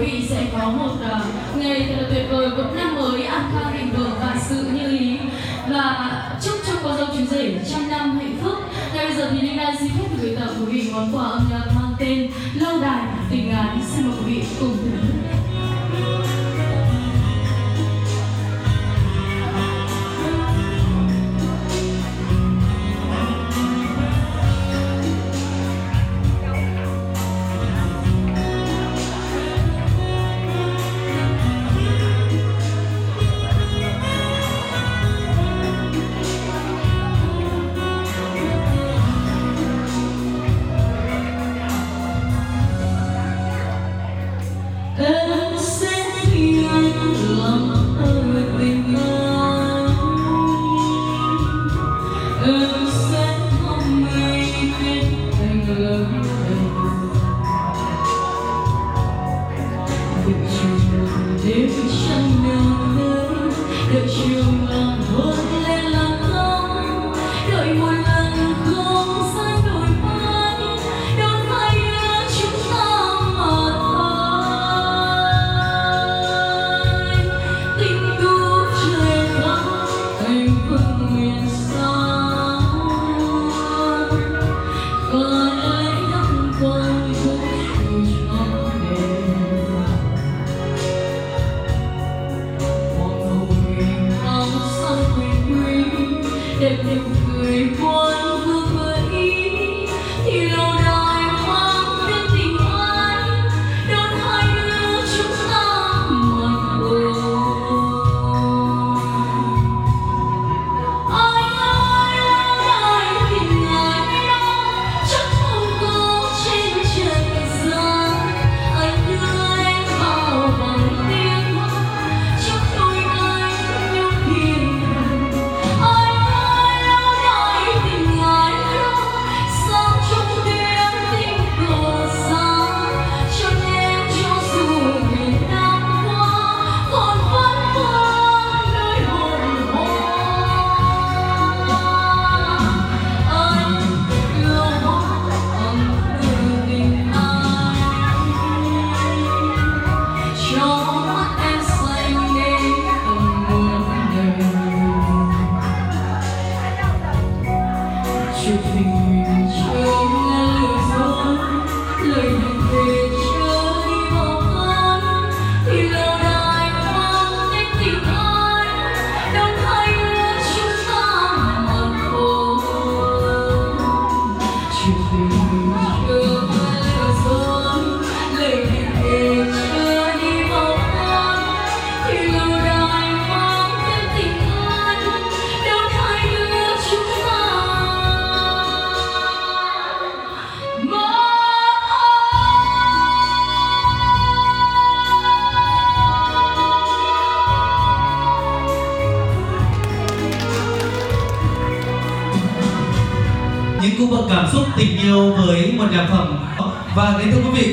vị sẽ có một ờ, uh, ngày thật là tuyệt vời một năm mới an khang thịnh vượng và sự như ý. Và chúc cho cô dâu chú rể trăm năm hạnh phúc. Ngay bây giờ thì linh đang xin phép gửi tặng quý vị món quà âm nhạc mang tên lâu đài tình ái. Xin mời quý vị cùng thưởng thức. đẹp nụ cười của should be những cung bậc cảm xúc tình yêu với một nhạc phẩm. Và đến thưa quý vị